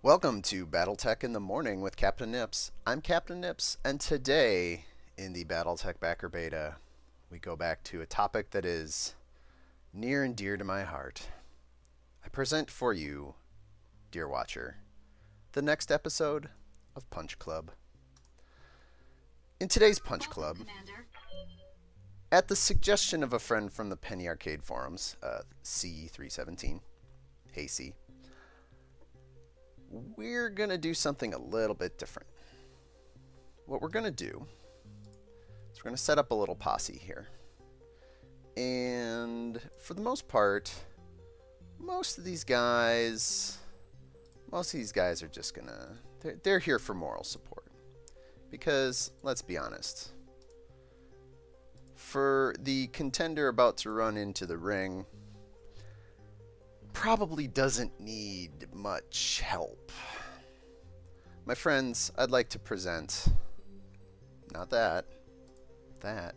Welcome to Battletech in the Morning with Captain Nips. I'm Captain Nips, and today in the Battletech Backer Beta, we go back to a topic that is near and dear to my heart. I present for you, dear watcher, the next episode of Punch Club. In today's Punch Club, at the suggestion of a friend from the Penny Arcade forums, uh, C317, hey C, we're going to do something a little bit different. What we're going to do is we're going to set up a little posse here. And for the most part, most of these guys, most of these guys are just going to, they're, they're here for moral support. Because, let's be honest, for the contender about to run into the ring, probably doesn't need much help. My friends, I'd like to present, not that, that,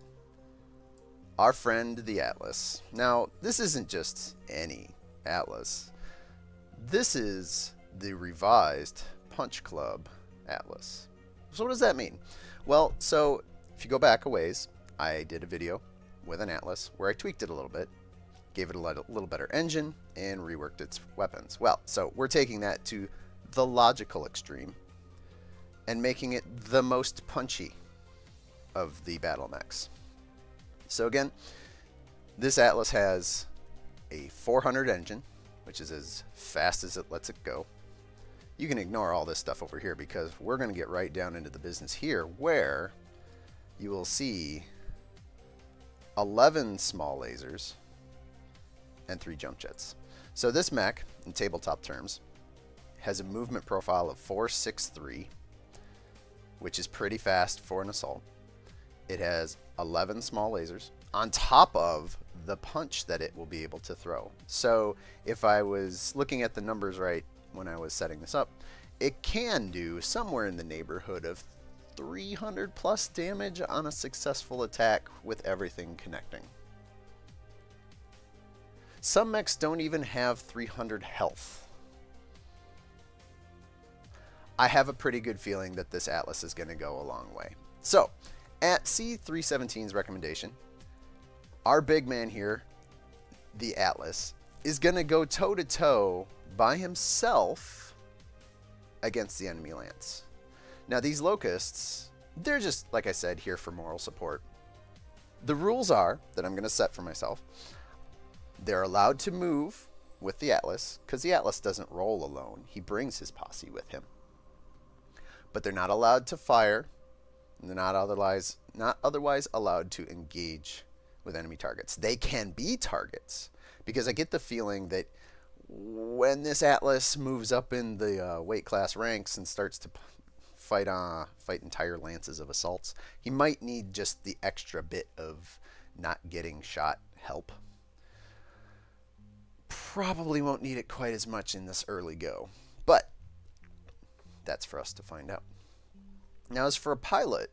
our friend the Atlas. Now, this isn't just any Atlas. This is the revised Punch Club Atlas. So what does that mean? Well, so if you go back a ways, I did a video with an Atlas where I tweaked it a little bit gave it a little better engine, and reworked its weapons. Well, so we're taking that to the logical extreme and making it the most punchy of the battle mechs. So again, this Atlas has a 400 engine, which is as fast as it lets it go. You can ignore all this stuff over here because we're going to get right down into the business here where you will see 11 small lasers, and three jump jets. So this mech, in tabletop terms, has a movement profile of 463, which is pretty fast for an assault. It has 11 small lasers on top of the punch that it will be able to throw. So if I was looking at the numbers right when I was setting this up, it can do somewhere in the neighborhood of 300 plus damage on a successful attack with everything connecting. Some mechs don't even have 300 health. I have a pretty good feeling that this Atlas is going to go a long way. So, at C317's recommendation, our big man here, the Atlas, is going to go toe to toe by himself against the enemy lance. Now, these locusts, they're just, like I said, here for moral support. The rules are that I'm going to set for myself they're allowed to move with the Atlas because the Atlas doesn't roll alone. He brings his posse with him. But they're not allowed to fire. And they're not otherwise not otherwise allowed to engage with enemy targets. They can be targets because I get the feeling that when this Atlas moves up in the uh, weight class ranks and starts to fight uh, fight entire lances of assaults, he might need just the extra bit of not getting shot help probably won't need it quite as much in this early go. But that's for us to find out. Now, as for a pilot,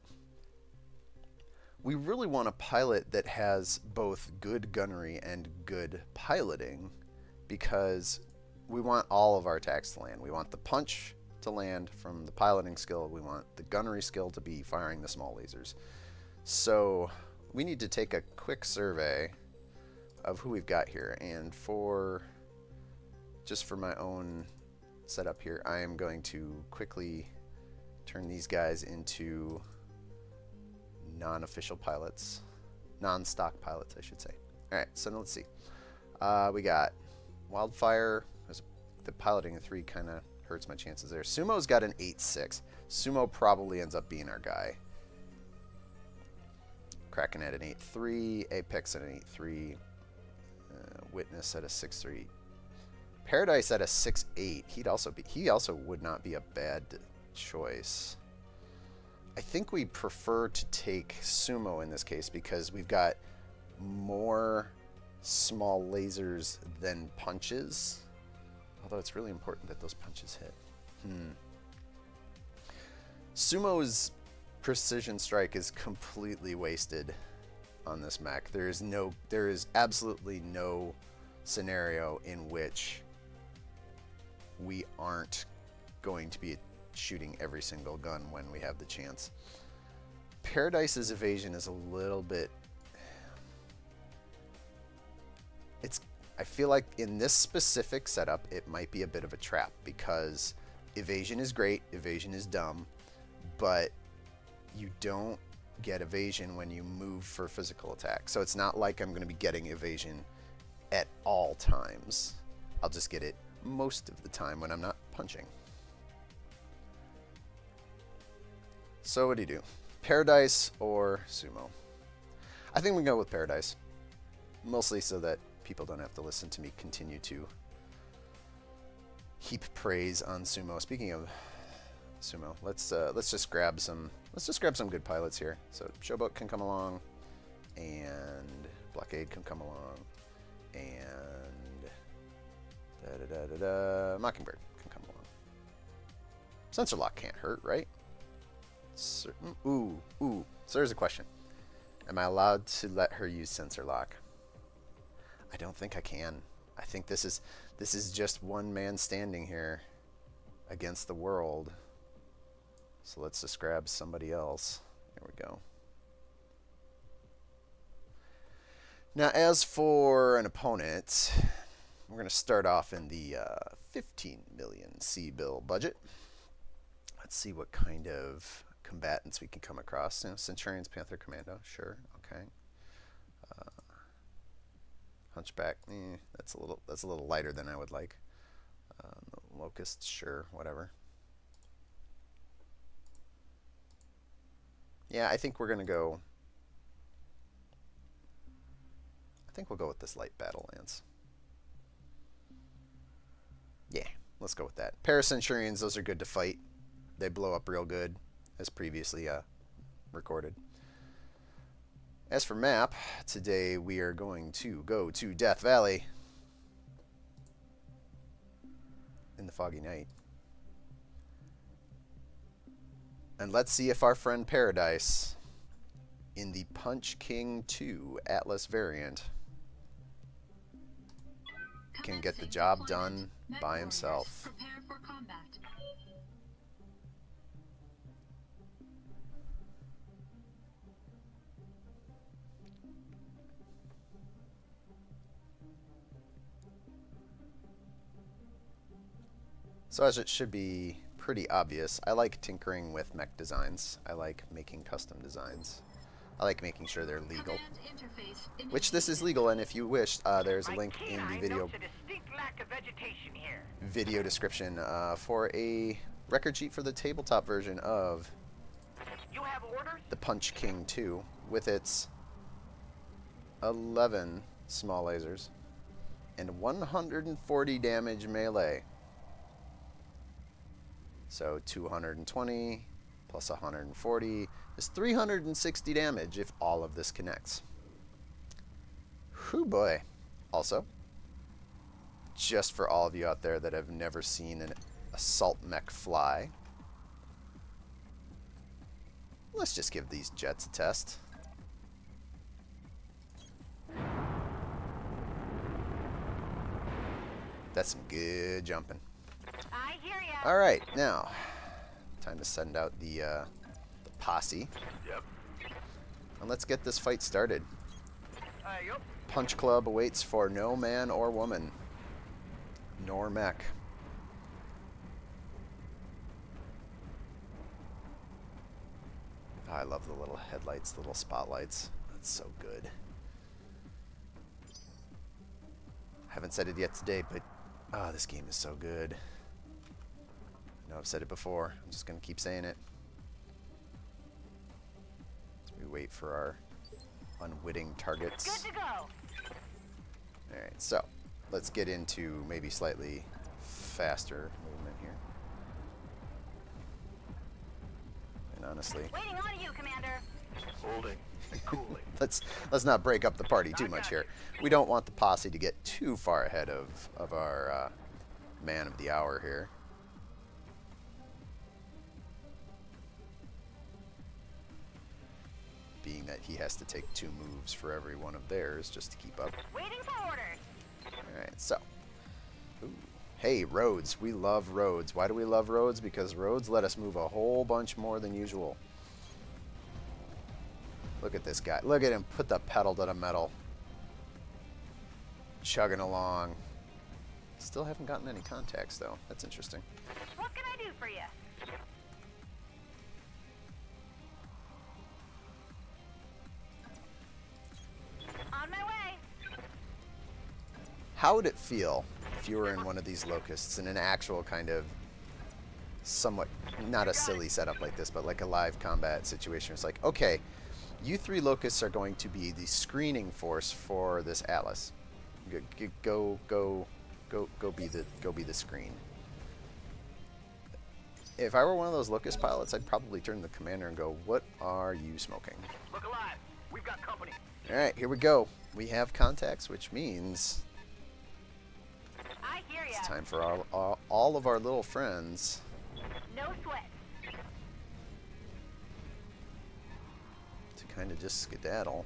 we really want a pilot that has both good gunnery and good piloting because we want all of our attacks to land. We want the punch to land from the piloting skill. We want the gunnery skill to be firing the small lasers. So we need to take a quick survey of who we've got here. And for, just for my own setup here, I am going to quickly turn these guys into non-official pilots, non-stock pilots, I should say. All right, so let's see. Uh, we got Wildfire. The piloting three kind of hurts my chances there. Sumo's got an 8-6. Sumo probably ends up being our guy. Kraken at an 8-3. Apex at an 8-3. Witness at a 6-3. Paradise at a 6-8. He'd also be he also would not be a bad choice. I think we prefer to take Sumo in this case because we've got more small lasers than punches. Although it's really important that those punches hit. Hmm. Sumo's precision strike is completely wasted on this mech. There is no, there is absolutely no scenario in which we aren't going to be shooting every single gun when we have the chance. Paradise's evasion is a little bit... It's. I feel like in this specific setup, it might be a bit of a trap because evasion is great, evasion is dumb, but you don't get evasion when you move for physical attack. So it's not like I'm going to be getting evasion at all times. I'll just get it most of the time when I'm not punching. So what do you do? Paradise or Sumo? I think we go with Paradise. Mostly so that people don't have to listen to me continue to heap praise on Sumo. Speaking of Sumo, let's uh, let's just grab some let's just grab some good pilots here. So Showboat can come along, and Blockade can come along, and da da da da da Mockingbird can come along. Sensor lock can't hurt, right? Certain, mm, ooh, ooh. So there's a question. Am I allowed to let her use sensor lock? I don't think I can. I think this is this is just one man standing here against the world. So let's just grab somebody else. There we go. Now, as for an opponent, we're going to start off in the uh, 15 million C-bill budget. Let's see what kind of combatants we can come across. You know, Centurions, Panther Commando, sure, okay. Uh, Hunchback, eh, that's a little that's a little lighter than I would like. Uh, Locust, sure, whatever. Yeah, I think we're gonna go. I think we'll go with this light battle lance. Yeah, let's go with that. Paracenturions, those are good to fight. They blow up real good as previously uh, recorded. As for map, today we are going to go to Death Valley in the foggy night. And let's see if our friend Paradise in the Punch King 2 Atlas variant can get the job done by himself. So as it should be pretty obvious, I like tinkering with mech designs. I like making custom designs. I like making sure they're legal. Which this is legal, and if you wish, uh, there's a link in the video video description uh, for a record sheet for the tabletop version of the Punch King 2 with its 11 small lasers and 140 damage melee. So 220 plus 140 is 360 damage if all of this connects. Whew boy. Also, just for all of you out there that have never seen an assault mech fly, let's just give these jets a test. That's some good jumping. All right, now time to send out the, uh, the posse. Yep. And let's get this fight started. Uh, yep. Punch Club awaits for no man or woman, nor mech. Oh, I love the little headlights, the little spotlights. That's so good. I haven't said it yet today, but oh, this game is so good. I know I've said it before. I'm just going to keep saying it. As we wait for our unwitting targets. Good to go. Alright, so let's get into maybe slightly faster movement here. And honestly... Waiting on you, Commander. Holding cooling. let's let's not break up the party too much here. We don't want the posse to get too far ahead of, of our uh, man of the hour here. Being that he has to take two moves for every one of theirs just to keep up. Waiting for orders. Alright, so. Ooh. Hey, roads. We love roads. Why do we love roads? Because roads let us move a whole bunch more than usual. Look at this guy. Look at him put the pedal to the metal. Chugging along. Still haven't gotten any contacts, though. That's interesting. What can I do for you? How would it feel if you were in one of these locusts in an actual kind of somewhat not a silly setup like this, but like a live combat situation? It's like, okay, you three locusts are going to be the screening force for this Atlas. Go, go, go, go, go be the go be the screen. If I were one of those locust pilots, I'd probably turn to the commander and go, "What are you smoking?" Look alive. We've got company. All right, here we go. We have contacts, which means I hear ya. It's time for all, all, all of our little friends No sweat. to kind of just skedaddle.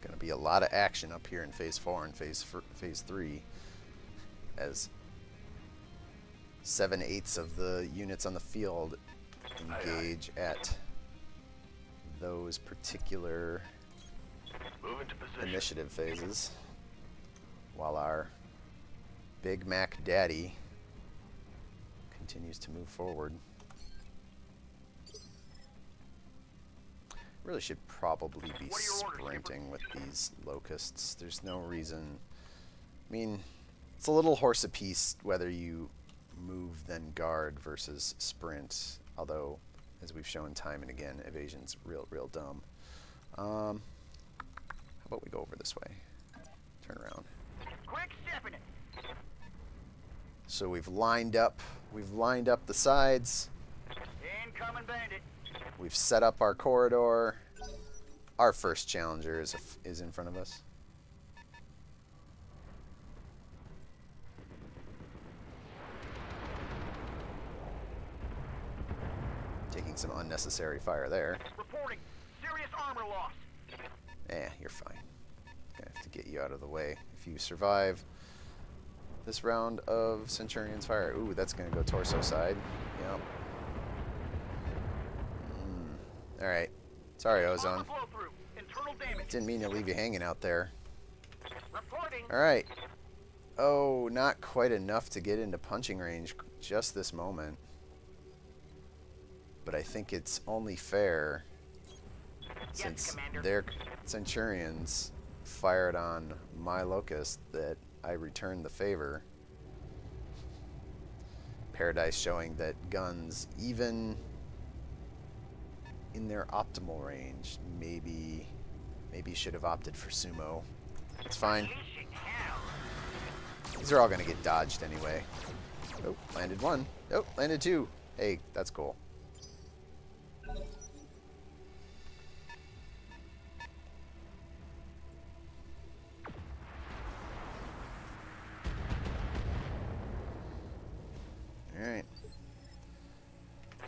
Going to be a lot of action up here in Phase 4 and Phase, phase 3 as 7 eighths of the units on the field engage at those particular Move into position. initiative phases while our Big Mac Daddy continues to move forward. Really should probably be sprinting with these locusts. There's no reason. I mean, it's a little horse apiece whether you move then guard versus sprint. Although, as we've shown time and again, evasion's real, real dumb. Um, how about we go over this way? Turn around. Quick stepping it. So we've lined up. We've lined up the sides. Incoming bandit. We've set up our corridor. Our first challenger is is in front of us. Taking some unnecessary fire there. Reporting. Serious armor loss. Eh, you're fine. Gonna have to get you out of the way. If you survive this round of Centurion's fire. Ooh, that's gonna go torso side. Yep. Mm. Alright. Sorry, Ozone. Armor flow through. Internal damage. Didn't mean to leave you hanging out there. Alright. Oh, not quite enough to get into punching range just this moment. But I think it's only fair since Commander. their Centurions fired on my Locust that I return the favor. Paradise showing that guns, even in their optimal range, maybe maybe should have opted for sumo. It's fine. These are all gonna get dodged anyway. Oh, landed one. Oh, landed two. Hey, that's cool. Alright.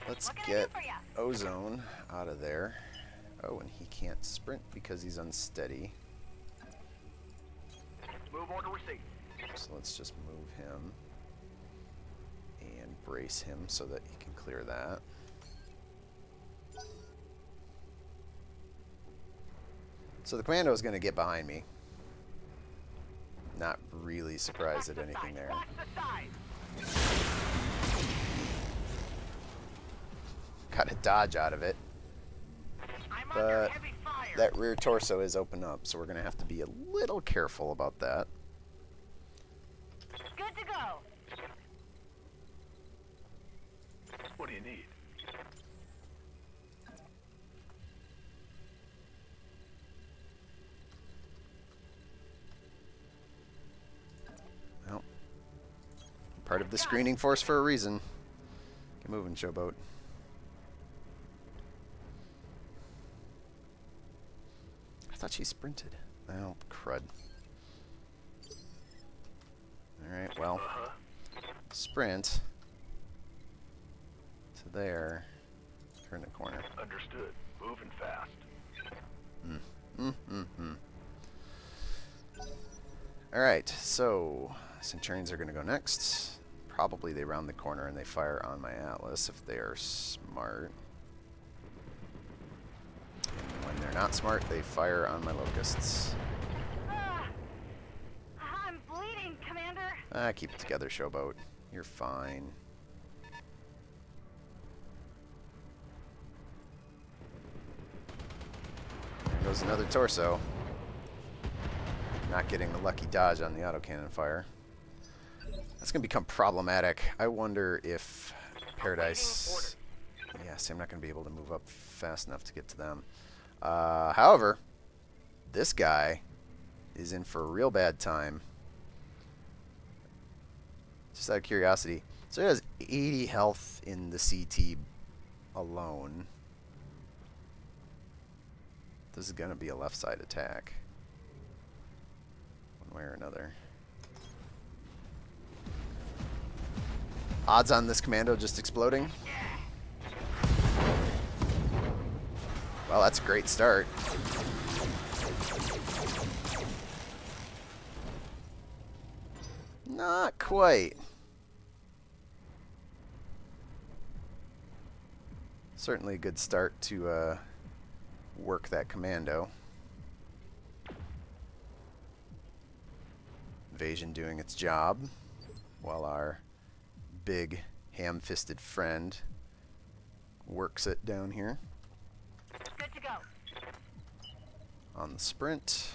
Let's What can I do get? Ozone out of there. Oh, and he can't sprint because he's unsteady. Move order received. So let's just move him and brace him so that he can clear that. So the commando is going to get behind me. Not really surprised at anything there. Got a dodge out of it. But under heavy fire. That rear torso is open up, so we're going to have to be a little careful about that. Good to go. Part of the screening force for a reason. Get moving, showboat. I thought she sprinted. Oh, crud. Alright, well, sprint to there. Turn the corner. Understood. Moving fast. Mm, mm, mm, mm. Alright, so Centurions are going to go next. Probably they round the corner and they fire on my Atlas if they are smart. And when they're not smart, they fire on my Locusts. Ah, I'm bleeding, Commander. Ah, keep it together, Showboat. You're fine. There goes another torso. Not getting the lucky dodge on the autocannon fire. That's going to become problematic. I wonder if Paradise... Yeah, see, I'm not going to be able to move up fast enough to get to them. Uh, however, this guy is in for a real bad time. Just out of curiosity. So he has 80 health in the CT alone. This is going to be a left side attack. One way or another. Odds on this commando just exploding? Well, that's a great start. Not quite. Certainly a good start to uh, work that commando. Evasion doing its job, while our big ham-fisted friend works it down here Good to go. on the sprint.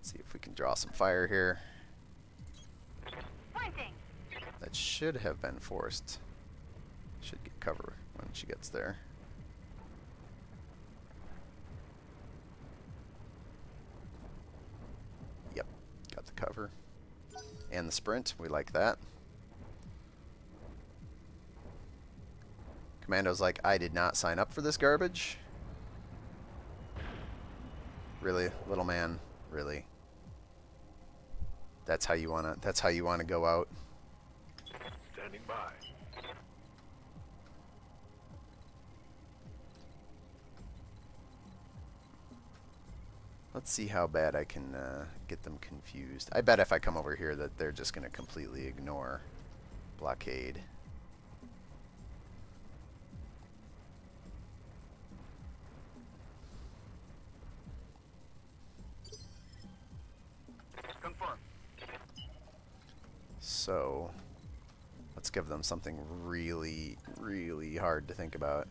see if we can draw some fire here. That should have been forced. Should get cover when she gets there. Yep, got the cover. And the sprint, we like that. Commando's like, I did not sign up for this garbage. Really, little man, really. That's how you wanna that's how you wanna go out. Standing by. Let's see how bad I can uh, get them confused. I bet if I come over here that they're just going to completely ignore blockade. Confirm. So, let's give them something really, really hard to think about.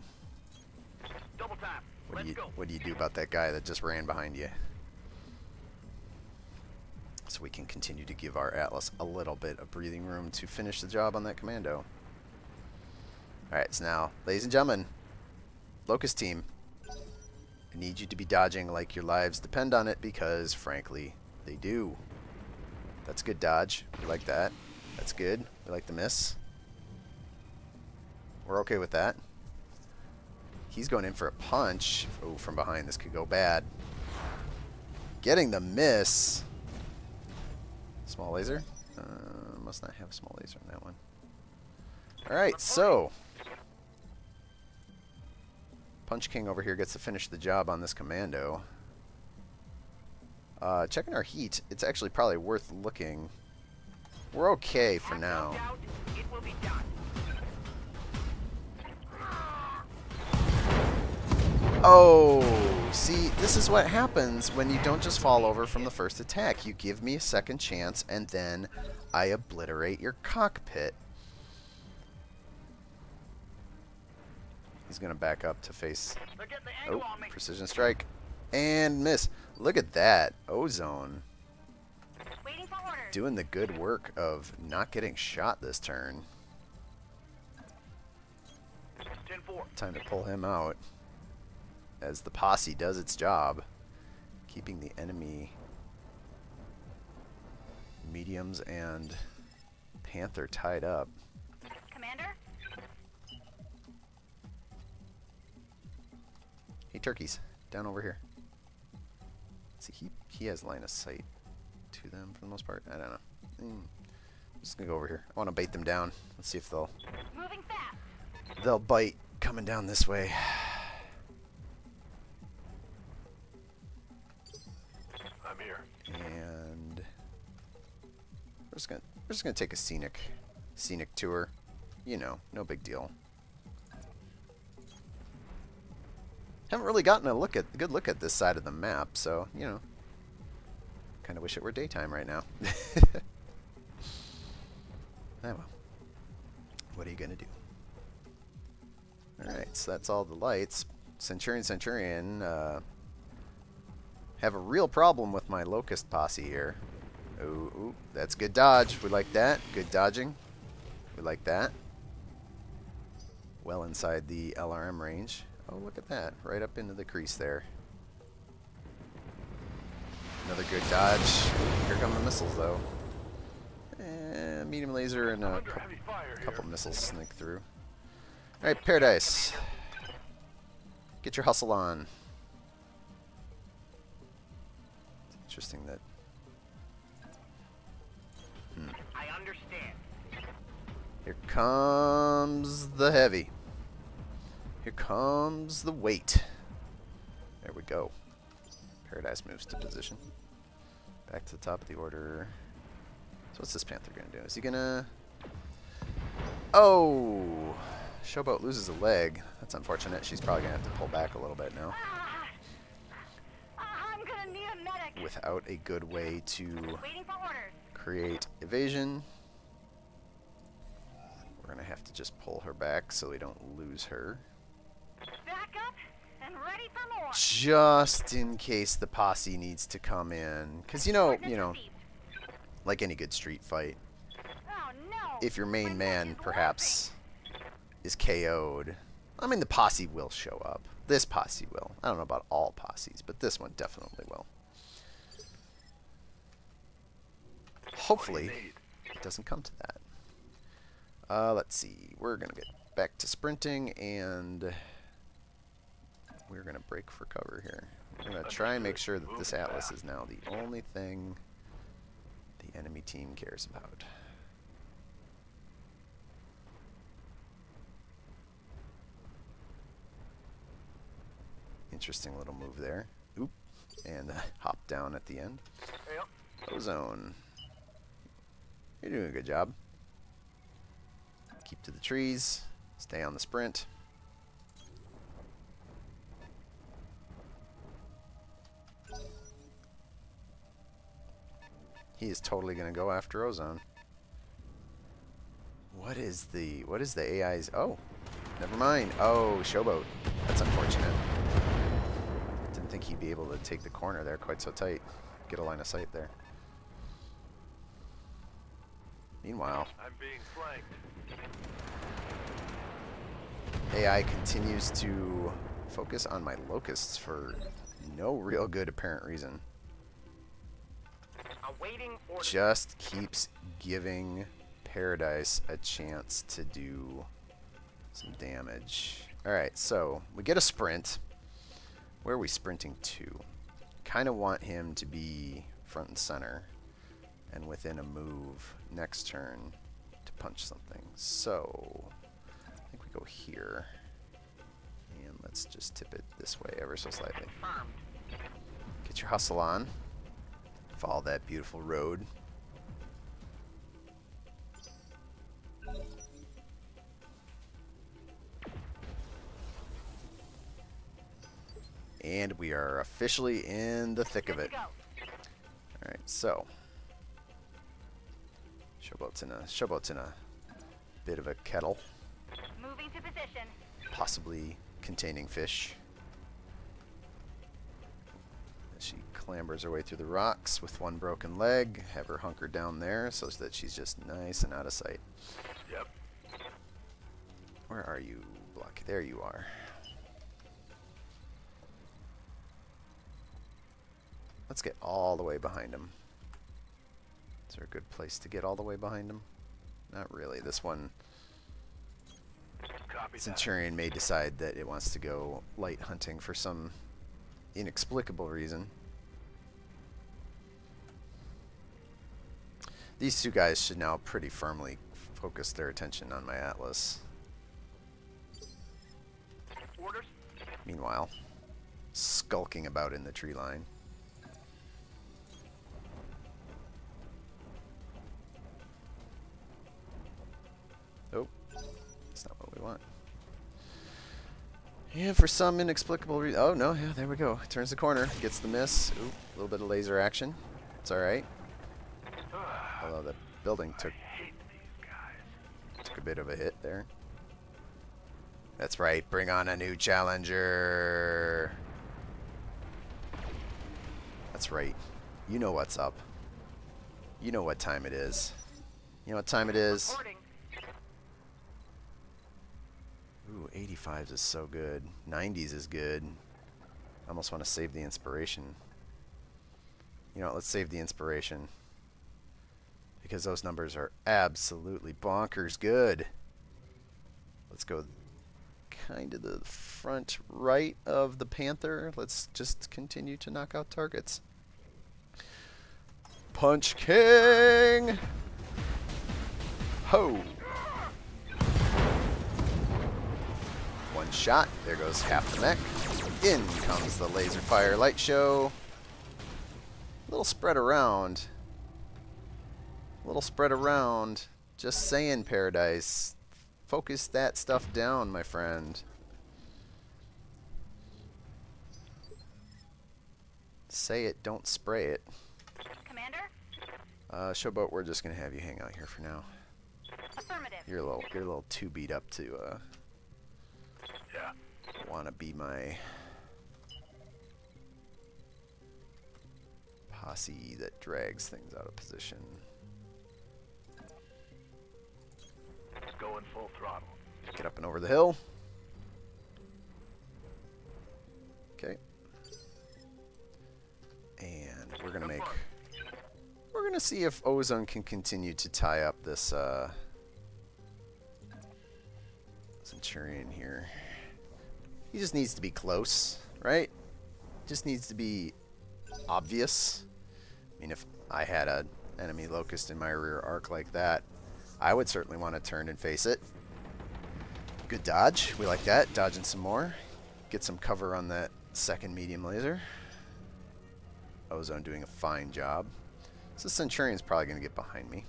Double tap. What do you. What do you do about that guy that just ran behind you? We can continue to give our Atlas a little bit of breathing room to finish the job on that commando. Alright, so now, ladies and gentlemen, Locust team, I need you to be dodging like your lives depend on it because, frankly, they do. That's good dodge. We like that. That's good. We like the miss. We're okay with that. He's going in for a punch. Oh, from behind. This could go bad. Getting the miss. Small laser. Uh, must not have a small laser on that one. Alright, so. Punch King over here gets to finish the job on this commando. Uh, checking our heat, it's actually probably worth looking. We're okay for now. doubt It will be done. Oh, see, this is what happens when you don't just fall over from the first attack. You give me a second chance, and then I obliterate your cockpit. He's going to back up to face... Oh, precision strike. And miss. Look at that. Ozone doing the good work of not getting shot this turn. Time to pull him out as the posse does its job, keeping the enemy mediums and Panther tied up. Commander? Hey, turkeys, down over here. Let's see, he he has line of sight to them for the most part. I don't know. Mm. I'm just gonna go over here. I want to bait them down. Let's see if they'll Moving fast. they'll bite coming down this way. And we're just gonna we're just gonna take a scenic scenic tour. You know, no big deal. Haven't really gotten a look at a good look at this side of the map, so you know. Kind of wish it were daytime right now. oh well. What are you gonna do? All right, so that's all the lights. Centurion, Centurion. Uh, have a real problem with my locust posse here. Ooh, ooh, that's good dodge. We like that. Good dodging. We like that. Well inside the LRM range. Oh, look at that. Right up into the crease there. Another good dodge. Here come the missiles, though. Eh, medium laser and a cou- couple missiles sneak through. Alright, Paradise. Get your hustle on. Interesting that I understand. Here comes the heavy. Here comes the weight. There we go. Paradise moves to position. Back to the top of the order. So what's this Panther gonna do? Is he gonna... Oh! Showboat loses a leg. That's unfortunate. She's probably gonna have to pull back a little bit now. Ah, Ah, I'm gonna need a medic. Without a good way to Waiting for orders. create evasion. We're gonna have to just pull her back so we don't lose her. Back up and ready for more. Just in case the posse needs to come in. Because, you know, you know, like any good street fight, Oh no. if your main man perhaps is KO'd, I mean, the posse will show up. This posse will. I don't know about all posses, but this one definitely will. Hopefully, it doesn't come to that. Uh, let's see. We're going to get back to sprinting, and we're going to break for cover here. We're going to try and make sure that this Atlas is now the only thing the enemy team cares about. Interesting little move there. Oop. And uh, hop down at the end. Yep. Ozone. You're doing a good job. Keep to the trees. Stay on the sprint. He is totally going to go after Ozone. What is the what is the AI's Oh, never mind. Oh, Showboat. That's unfortunate. Didn't think he'd be able to take the corner there quite so tight. Get a line of sight there. Meanwhile, I'm being flanked. AI continues to focus on my locusts for no real good apparent reason. Just keeps giving Paradise a chance to do some damage. Alright, so we get a sprint. Where are we sprinting to? Kind of want him to be front and center and within a move next turn to punch something. So, I think we go here. And let's just tip it this way ever so slightly. Get your hustle on. Follow that beautiful road. And we are officially in the thick of it. Alright, so. Showboat's in a Showboat's in a bit of a kettle, Moving to position. possibly containing fish. As she clambers her way through the rocks with one broken leg, have her hunker down there so that she's just nice and out of sight. Yep. Where are you, Block? There you are. Let's get all the way behind him. Is there a good place to get all the way behind him? Not really. This one, Copy that. Centurion may decide that it wants to go light hunting for some inexplicable reason. These two guys should now pretty firmly focus their attention on my Atlas. Orders. Meanwhile, skulking about in the tree line. That's not what we want. Yeah, for some inexplicable reason. Oh, no, yeah, there we go. Turns the corner, gets the miss. Ooh, a little bit of laser action. It's alright. Although the building took, took a bit of a hit there. That's right, bring on a new challenger. That's right. You know what's up. You know what time it is. You know what time it is? Reporting. Ooh, 85s is so good. 90s is good. I almost want to save the inspiration. You know let's save the inspiration. Because those numbers are absolutely bonkers good. Let's go kind of the front right of the Panther. Let's just continue to knock out targets. Punch King! Ho! Shot. There goes half the mech. In comes the laser fire light show. A little spread around. A little spread around. Just saying, Paradise. Focus that stuff down, my friend. Say it, don't spray it. Commander? Uh, Showboat, we're just gonna have you hang out here for now. Affirmative. You're a little, you're a little too beat up to uh, Yeah. want to be my posse that drags things out of position. It's going full throttle. Get up and over the hill. Okay. And we're gonna make. We're gonna see if Ozone can continue to tie up this uh, Centurion here. He just needs to be close, right? Just needs to be obvious. I mean, if I had a enemy locust in my rear arc like that, I would certainly want to turn and face it. Good dodge. We like that. Dodging some more. Get some cover on that second medium laser. Ozone doing a fine job. So Centurion's probably going to get behind me.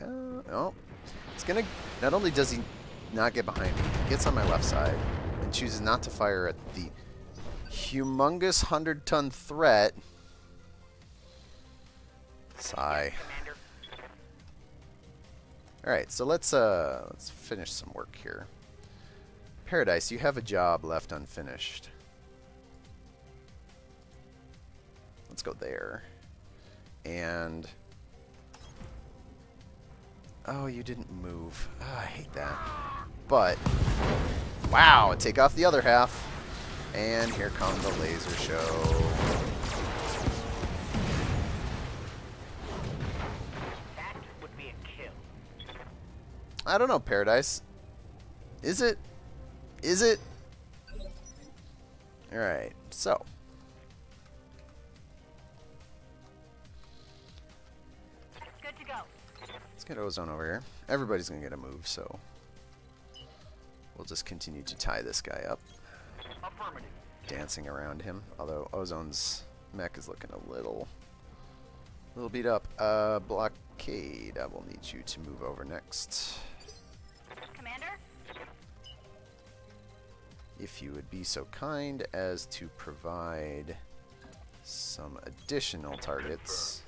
Uh, no. It's going to... Not only does he not get behind me, gets on my left side and chooses not to fire at the humongous 100-ton threat. Sigh. Commander. All right, so let's uh let's finish some work here. Paradise, you have a job left unfinished. Let's go there. And Oh, you didn't move. Ah, I hate that. But wow, take off the other half. And here comes the laser show. That would be a kill. I don't know, Paradise. Is it? Is it? Alright, so. Get Ozone over here. Everybody's going to get a move, so. We'll just continue to tie this guy up, dancing around him. Although Ozone's mech is looking a little. little beat up. Uh, blockade. I will need you to move over next. Commander? if you would be so kind as to provide some additional targets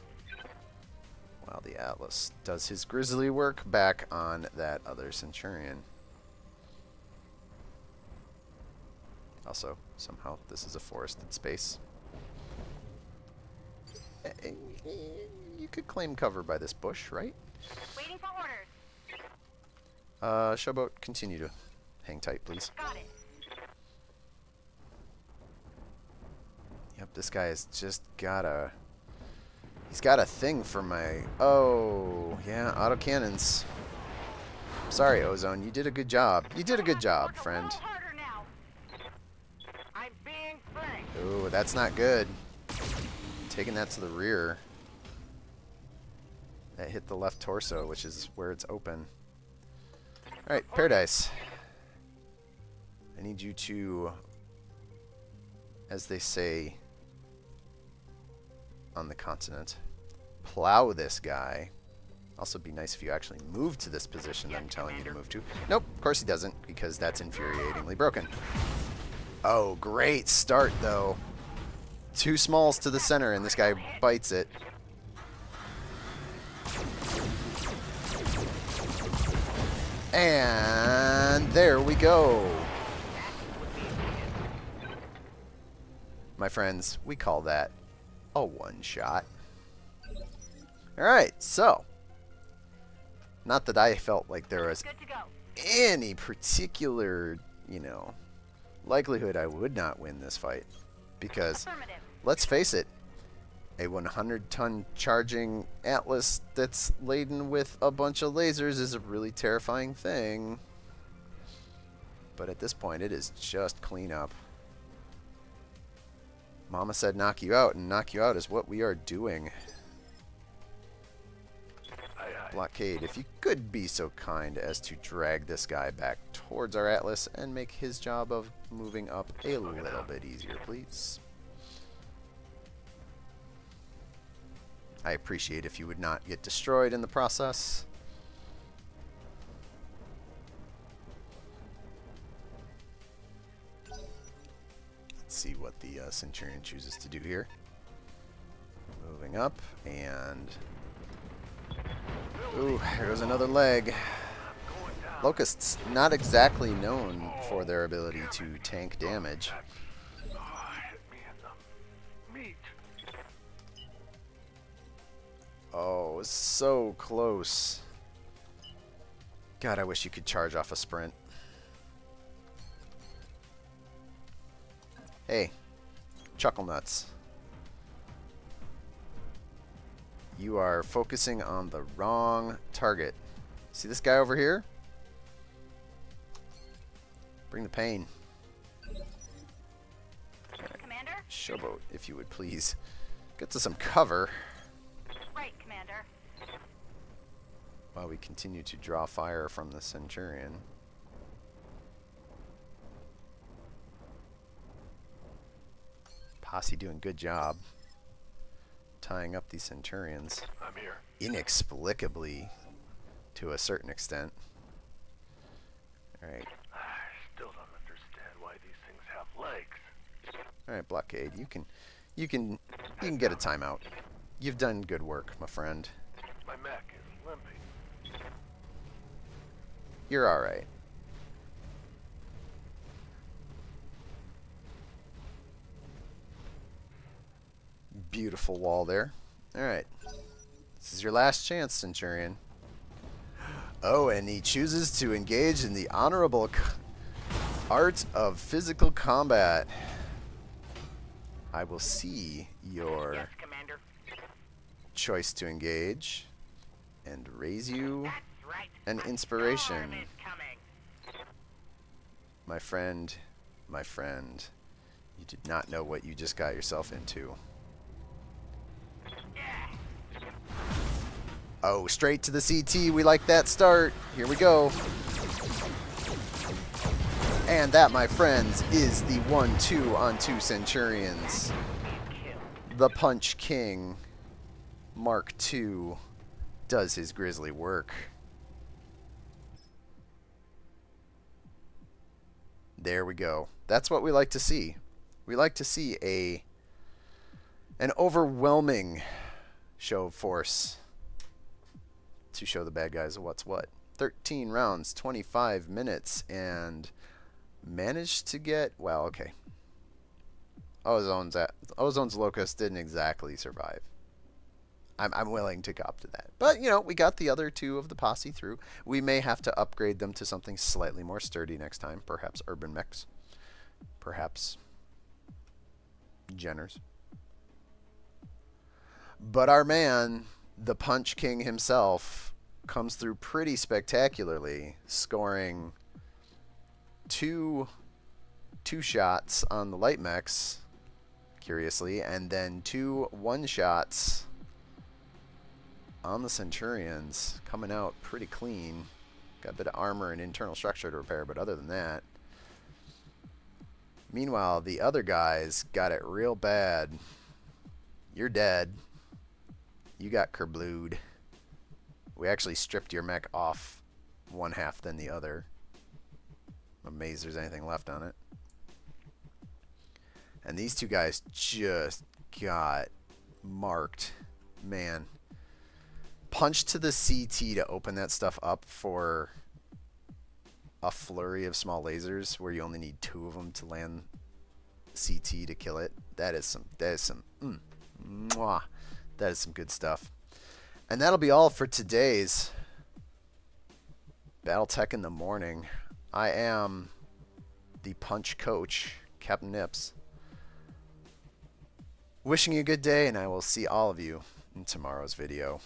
while the Atlas does his grisly work back on that other Centurion. Also, somehow this is a forested space. You could claim cover by this bush, right? Waiting for orders. Uh, Showboat, continue to hang tight, please. Got it. Yep, this guy has just got a... He's got a thing for my... Oh, yeah, autocannons. Sorry, Ozone, you did a good job. You did a good job, friend. Ooh, that's not good. Taking that to the rear. That hit the left torso, which is where it's open. Alright, Paradise. I need you to, as they say on the continent, plow this guy Also, be nice if you actually move to this position that I'm telling you to move to. Nope, of course he doesn't, because that's infuriatingly broken. Oh, great start, though. Two smalls to the center, and this guy bites it. And there we go. My friends, we call that a one shot. Alright, so. Not that I felt like there was Good to go. any particular, you know, likelihood I would not win this fight. Because, let's face it, a 100 ton charging Atlas that's laden with a bunch of lasers is a really terrifying thing. But at this point, it is just cleanup. Mama said knock you out, and knock you out is what we are doing. Blockade, if you could be so kind as to drag this guy back towards our Atlas and make his job of moving up a little bit easier, please. I appreciate if you would not get destroyed in the process. Let's see what the uh, Centurion chooses to do here. Moving up, and Ooh, here goes another leg. Locusts not exactly known for their ability to tank damage. Oh. Oh, so close. God, I wish you could charge off a sprint. Hey, Chuckle Nuts. You are focusing on the wrong target. See this guy over here? Bring the pain. Commander? Showboat, if you would please. Get to some cover Right, Commander. while we continue to draw fire from the Centurion. Posse doing good job tying up these Centurions I'm here. inexplicably to a certain extent. Alright, I still don't understand why these things have legs. alright, blockade. You can you can you can get a timeout. You've done good work, my friend. My mech is limping. You're alright. Beautiful wall there. Alright. This is your last chance, Centurion. Oh, and he chooses to engage in the honorable c- art of physical combat. I will see your Yes, choice to engage and raise you, right. an inspiration. storm is coming. my friend, my friend. You did not know what you just got yourself into. Oh, straight to the CT. We like that start. Here we go. And that, my friends, is the 1-2 on two Centurions. The Punch King, Mark II, does his grisly work. There we go. That's what we like to see. We like to see a an overwhelming show of force to show the bad guys what's what. 13 rounds, 25 minutes, and managed to get well. Okay, Ozone's at, Ozone's Locust didn't exactly survive. I'm I'm willing to cop to that. But you know, we got the other two of the posse through. We may have to upgrade them to something slightly more sturdy next time. Perhaps UrbanMechs. Perhaps Jenners. But our man, the Punch King himself, comes through pretty spectacularly, scoring two two shots on the light mechs, curiously, and then two one shots on the Centurions, coming out pretty clean. Got a bit of armor and internal structure to repair, but other than that. Meanwhile, the other guys got it real bad. You're dead. You got kerblued. We actually stripped your mech off one half than the other. I'm amazed there's anything left on it. And these two guys just got marked. Man. Punch to the CT to open that stuff up for a flurry of small lasers where you only need two of them to land CT to kill it. That is some, that is some, mm, mwah, that is some good stuff. And that'll be all for today's Battletech in the morning. I am the punch coach, Captain Nips. Wishing you a good day, and I will see all of you in tomorrow's video.